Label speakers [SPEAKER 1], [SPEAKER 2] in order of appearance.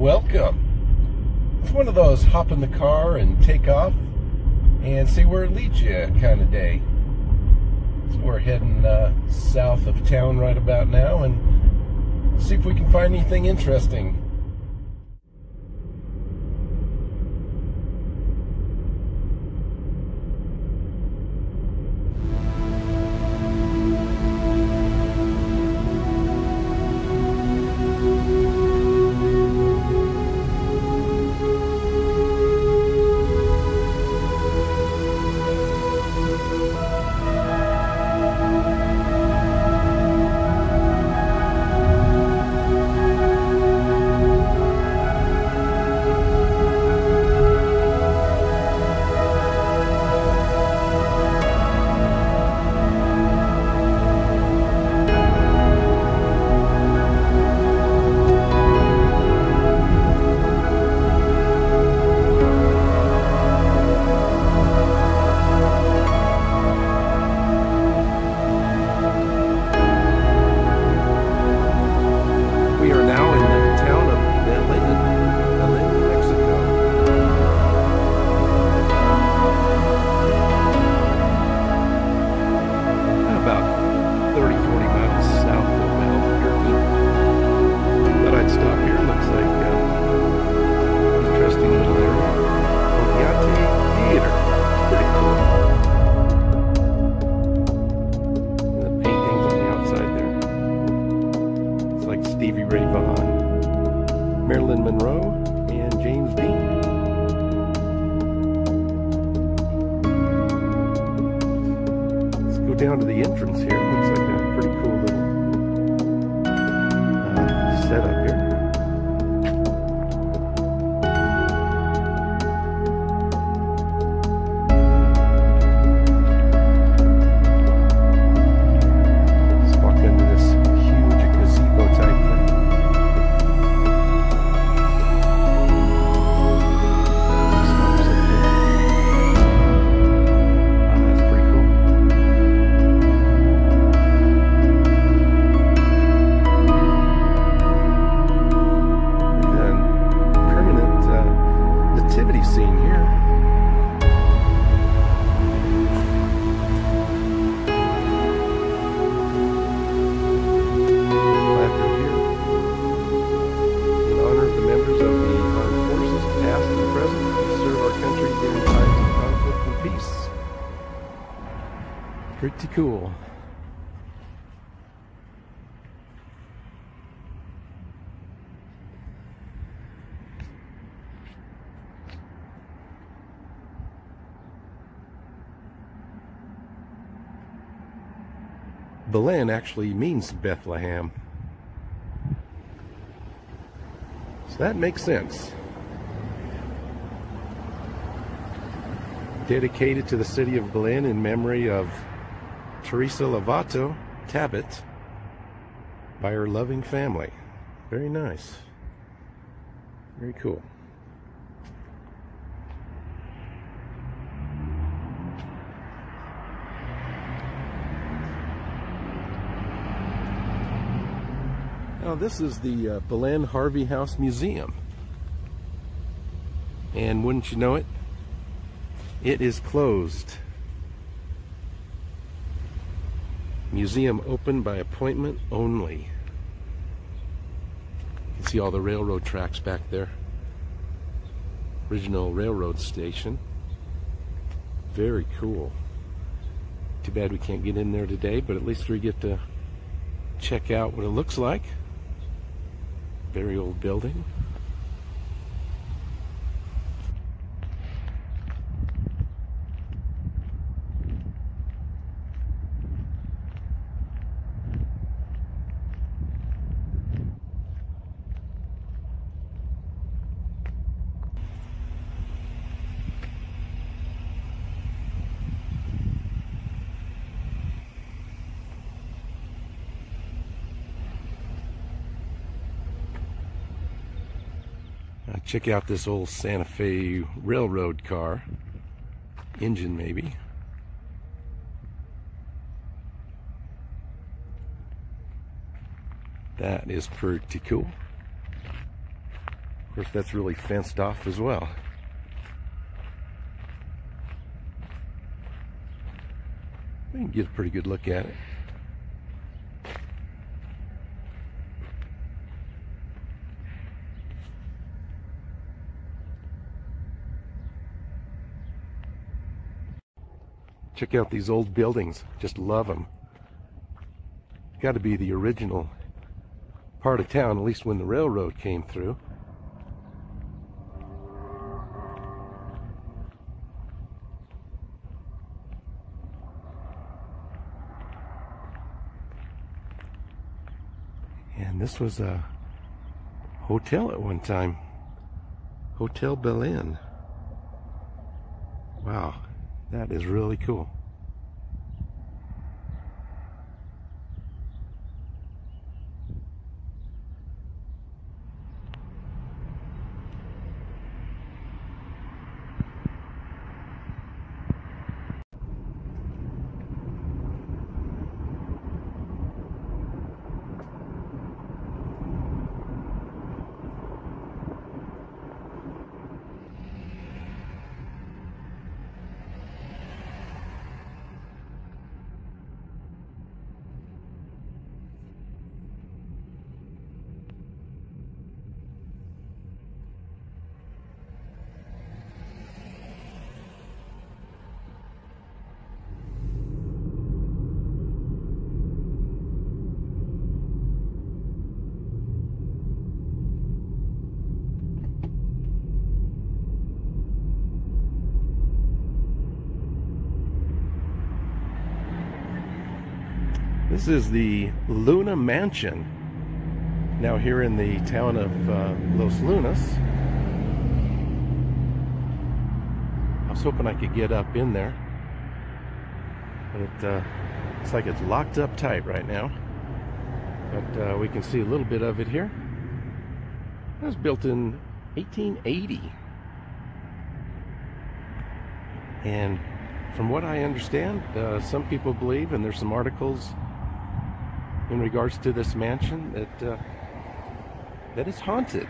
[SPEAKER 1] welcome. It's one of those hop in the car and take off and see where it leads you kind of day. So we're heading uh, south of town right about now and see if we can find anything interesting. Down to the entrance here. Cool. Belen actually means Bethlehem. So that makes sense. Dedicated to the city of Belen in memory of Teresa Lovato Tabit by her loving family. Very nice. Very cool. Now, this is the uh, Belen Harvey House Museum. And wouldn't you know it, it is closed. Museum open by appointment only. You can see all the railroad tracks back there. Original railroad station. Very cool. Too bad we can't get in there today, but at least we get to check out what it looks like. Very old building. Check out this old Santa Fe railroad car. Engine, maybe. That is pretty cool. Of course, that's really fenced off as well. We can get a pretty good look at it. Check out these old buildings. Just love them. Got to be the original part of town, at least when the railroad came through. And this was a hotel at one time. Hotel Belen. Wow. That is really cool. This is the Luna Mansion. Now here in the town of uh, Los Lunas. I was hoping I could get up in there. But it uh, looks like it's locked up tight right now. But uh, we can see a little bit of it here. It was built in 1880. And from what I understand, uh, some people believe, and there's some articles in regards to this mansion that uh, that is haunted.